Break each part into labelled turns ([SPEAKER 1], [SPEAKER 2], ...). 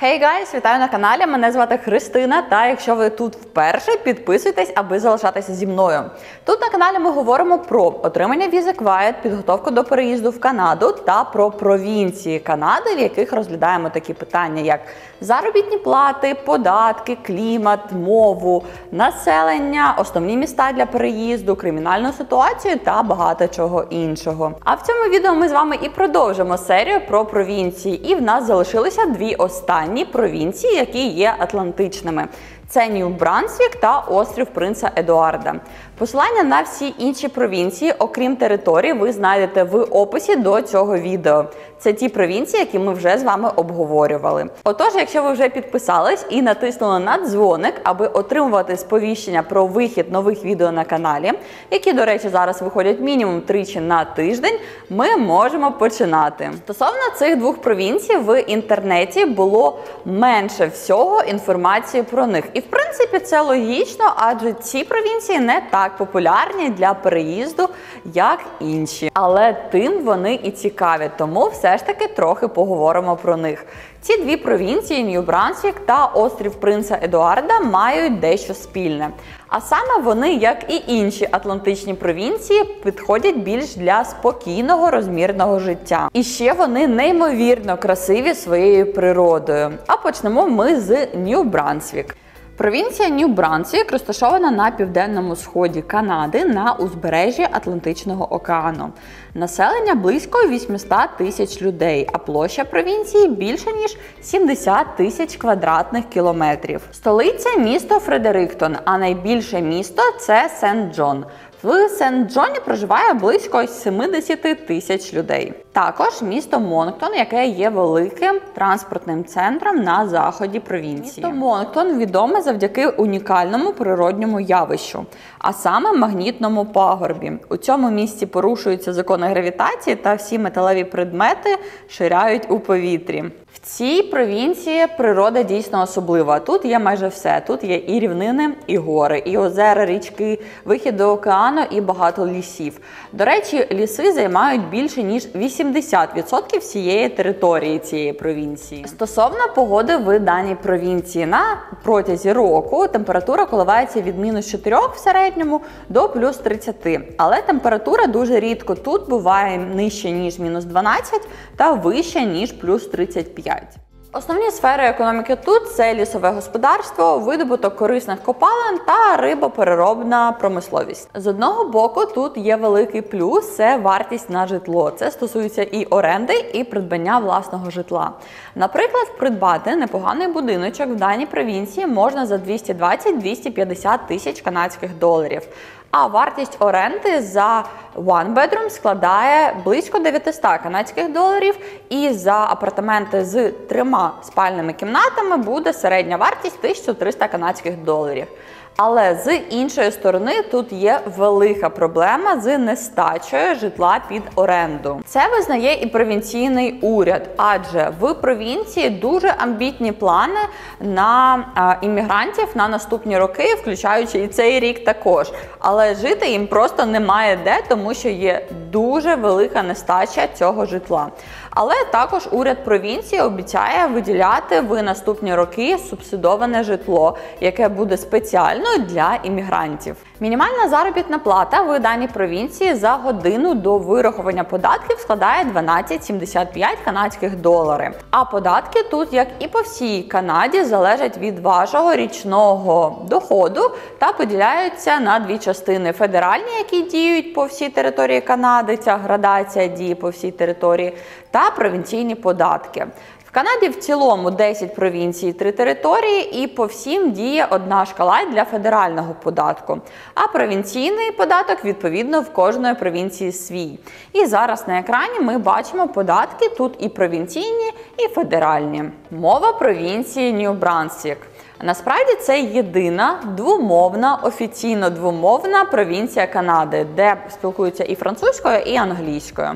[SPEAKER 1] Хей hey guys, вітаю на каналі. Мене звати Христина. Та якщо ви тут вперше, підписуйтесь, аби залишатися зі мною. Тут на каналі ми говоримо про отримання візи Quiet, підготовку до переїзду в Канаду та про провінції Канади, в яких розглядаємо такі питання, як заробітні плати, податки, клімат, мову, населення, основні міста для переїзду, кримінальну ситуацію та багато чого іншого. А в цьому відео ми з вами і продовжимо серію про провінції. І в нас залишилися дві останні останні провінції, які є атлантичними. Це Нью-Брансвік та острів Принца Едуарда. Посилання на всі інші провінції, окрім території, ви знайдете в описі до цього відео. Це ті провінції, які ми вже з вами обговорювали. Отож, якщо ви вже підписались і натиснули на дзвоник, аби отримувати сповіщення про вихід нових відео на каналі, які, до речі, зараз виходять мінімум тричі на тиждень, ми можемо починати. Стосовно цих двох провінцій в інтернеті було менше всього інформації про них. І в принципі це логічно, адже ці провінції не так популярні для переїзду, як інші. Але тим вони і цікаві, тому все ж таки трохи поговоримо про них. Ці дві провінції Нью-Брансвік та острів Принца Едуарда мають дещо спільне. А саме вони, як і інші атлантичні провінції, підходять більш для спокійного розмірного життя. І ще вони неймовірно красиві своєю природою. А почнемо ми з Нью-Брансвік. Провінція Нью-Брансвік розташована на південному сході Канади на узбережжі Атлантичного океану. Населення близько 800 тисяч людей, а площа провінції більше ніж 70 тисяч квадратних кілометрів. Столиця місто Фредериктон, а найбільше місто це Сент-Джон. В Сент-Джоні проживає близько 70 тисяч людей. Також місто Монктон, яке є великим транспортним центром на заході провінції. Місто Монктон відоме завдяки унікальному природньому явищу, а саме магнітному пагорбі. У цьому місці порушуються закони гравітації та всі металеві предмети ширяють у повітрі. В цій провінції природа дійсно особлива. Тут є майже все. Тут є і рівнини, і гори, і озера, річки, вихід до океану і багато лісів. До речі, ліси займають більше ніж 80% всієї території цієї провінції. Стосовно погоди в даній провінції на протязі року температура коливається від мінус 4 в середньому до плюс 30. Але температура дуже рідко тут буває нижче ніж мінус 12 та вища ніж плюс 35. Основні сфери економіки тут це лісове господарство, видобуток корисних копалин та рибопереробна промисловість. З одного боку, тут є великий плюс це вартість на житло. Це стосується і оренди, і придбання власного житла. Наприклад, придбати непоганий будиночок в даній провінції можна за 220-250 тисяч канадських доларів. А вартість оренди за one bedroom складає близько 900 канадських доларів. І за апартаменти з трьома спальними кімнатами буде середня вартість 1300 канадських доларів. Але з іншої сторони тут є велика проблема з нестачею житла під оренду. Це визнає і провінційний уряд, адже в провінції дуже амбітні плани на а, іммігрантів на наступні роки, включаючи і цей рік також. Але жити їм просто немає де, тому що є дуже велика нестача цього житла. Але також уряд провінції обіцяє виділяти в наступні роки субсидоване житло, яке буде спеціально для іммігрантів. Мінімальна заробітна плата в даній провінції за годину до вирахування податків складає 12,75 канадських доларів. А податки тут, як і по всій Канаді, залежать від вашого річного доходу та поділяються на дві частини: федеральні, які діють по всій території Канади. Ця градація діє по всій території, та провінційні податки. В Канаді в цілому 10 провінцій, 3 території, і по всім діє одна шкала для федерального податку. А провінційний податок, відповідно, в кожної провінції свій. І зараз на екрані ми бачимо податки тут і провінційні, і федеральні. Мова провінції Нью-Брансвік. Насправді це єдина двомовна, офіційно двомовна провінція Канади, де спілкуються і французькою, і англійською.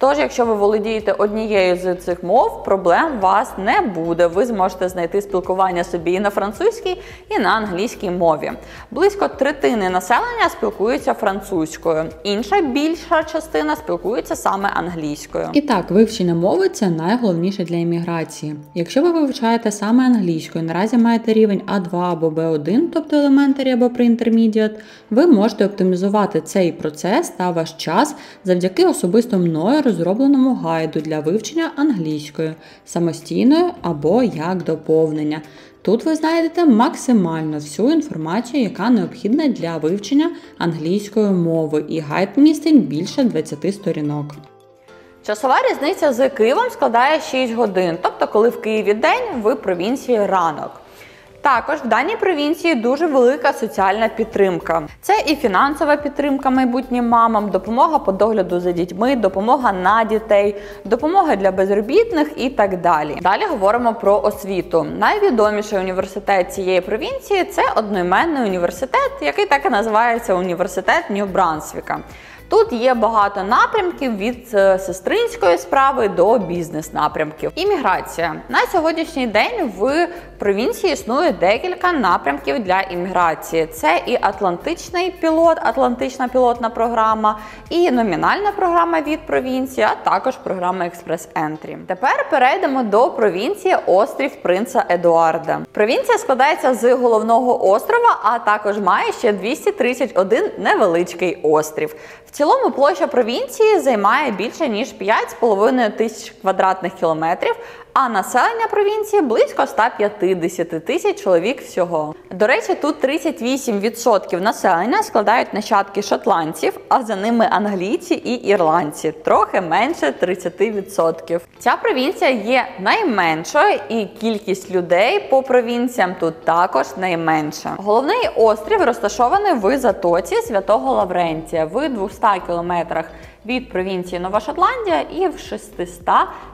[SPEAKER 1] Тож, якщо ви володієте однією з цих мов, проблем вас не буде. Ви зможете знайти спілкування собі і на французькій, і на англійській мові. Близько третини населення спілкуються французькою, інша більша частина спілкується саме англійською.
[SPEAKER 2] І так, вивчення мови це найголовніше для імміграції. Якщо ви вивчаєте саме англійською, наразі маєте рівень А2 або Б1, тобто Elementary або Pre-Intermediate, ви можете оптимізувати цей процес та ваш час завдяки особисто мною розробленому гайду для вивчення англійської, самостійною або як доповнення. Тут ви знайдете максимально всю інформацію, яка необхідна для вивчення англійської мови, і гайд містить більше 20 сторінок.
[SPEAKER 1] Часова різниця з Києвом складає 6 годин, тобто, коли в Києві день, в провінції ранок. Також в даній провінції дуже велика соціальна підтримка. Це і фінансова підтримка майбутнім мамам, допомога по догляду за дітьми, допомога на дітей, допомога для безробітних і так далі. Далі говоримо про освіту. Найвідоміший університет цієї провінції це одноіменний університет, який так і називається університет Нью-Брансвіка. Тут є багато напрямків від е, сестринської справи до бізнес-напрямків. Імміграція на сьогоднішній день в провінції існує декілька напрямків для імміграції. Це і Атлантичний пілот, Атлантична пілотна програма, і номінальна програма від провінції, а також програма Експрес Ентрі. Тепер перейдемо до провінції острів Принца Едуарда. Провінція складається з головного острова, а також має ще 231 невеличкий острів. Цілому площа провінції займає більше ніж 5,5 тисяч квадратних кілометрів, а населення провінції близько 150 тисяч чоловік всього. До речі, тут 38% населення складають нащадки шотландців, а за ними англійці і ірландці, трохи менше 30%. Ця провінція є найменшою, і кількість людей по провінціям тут також найменша. Головний острів розташований в затоці Святого Лаврентія в 200 кілометрах від провінції Нова Шотландія і в 600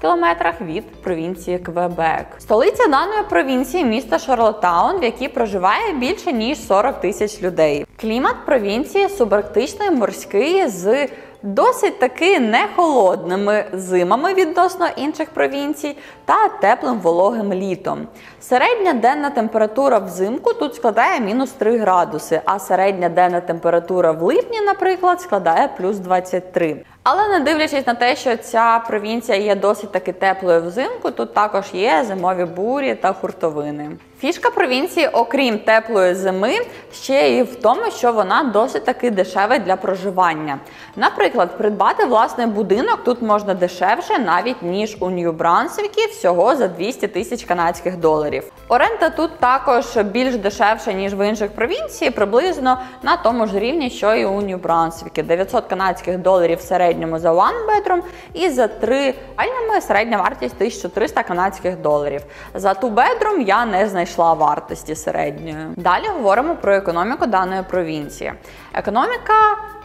[SPEAKER 1] кілометрах від провінції Квебек. Столиця даної провінції місто Шарлотаун, в якій проживає більше ніж 40 тисяч людей. Клімат провінції субарктичний морський з досить таки не холодними зимами відносно інших провінцій та теплим вологим літом. Середня денна температура взимку тут складає мінус 3 градуси, а середня денна температура в липні, наприклад, складає плюс 23. Але не дивлячись на те, що ця провінція є досить таки теплою взимку, тут також є зимові бурі та хуртовини. Фішка провінції, окрім теплої зими, ще й в тому, що вона досить таки дешева для проживання. Наприклад, придбати власний будинок тут можна дешевше, навіть ніж у Нью-Брансвікі, всього за 200 тисяч канадських доларів. Оренда тут також більш дешевша, ніж в інших провінції, приблизно на тому ж рівні, що і у Нью-Брансвікі. 900 канадських доларів в середньому за one bedroom і за три спальнями середня вартість 1300 канадських доларів. За two bedroom я не знайшла вартості середньої. Далі говоримо про економіку даної провінції. Економіка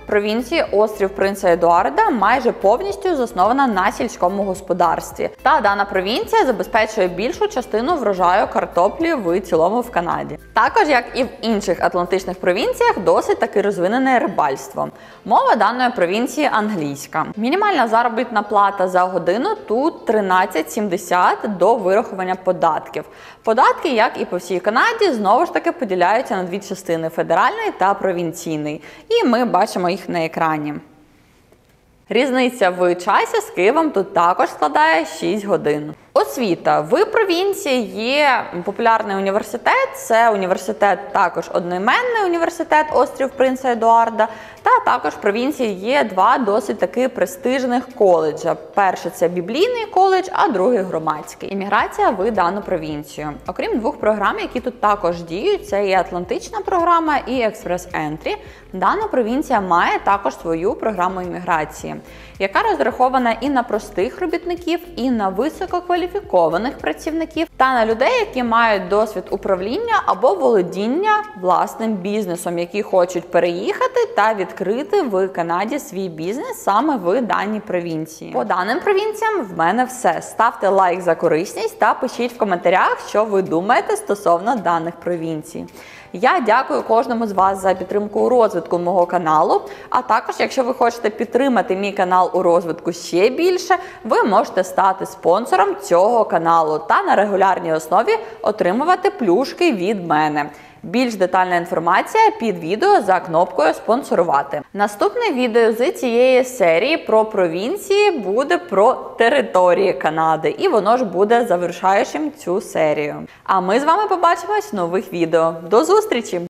[SPEAKER 1] провінції острів Принца Едуарда майже повністю заснована на сільському господарстві. Та дана провінція забезпечує більшу частину врожаю картоплі в цілому в Канаді. Також, як і в інших атлантичних провінціях, досить таки розвинене рибальство. Мова даної провінції англійська. Мінімальна заробітна плата за годину тут 13,70 до вирахування податків. Податки, як і по всій Канаді, знову ж таки поділяються на дві частини федеральний та провінційний. І ми бачимо їх на екрані. Різниця в часі з Києвом тут також складає 6 годин. Освіта в провінції є популярний університет. Це університет, також одноіменний університет острів Принца Едуарда. Та також в провінції є два досить таки престижних коледжа. Перший це біблійний коледж, а другий громадський. Імміграція в дану провінцію. Окрім двох програм, які тут також діють, це і Атлантична програма, і Експрес Ентрі. Дана провінція має також свою програму імміграції, яка розрахована і на простих робітників, і на висококваліфікованих працівників, та на людей, які мають досвід управління або володіння власним бізнесом, які хочуть переїхати та відкрити в Канаді свій бізнес саме в даній провінції. По даним провінціям в мене все. Ставте лайк за корисність та пишіть в коментарях, що ви думаєте стосовно даних провінцій. Я дякую кожному з вас за підтримку у розвитку мого каналу. А також, якщо ви хочете підтримати мій канал у розвитку ще більше, ви можете стати спонсором цього каналу та на регулярній основі отримувати плюшки від мене. Більш детальна інформація під відео за кнопкою спонсорувати. Наступне відео з цієї серії про провінції буде про території Канади, і воно ж буде завершаючим цю серію. А ми з вами побачимось в нових відео. До зустрічі!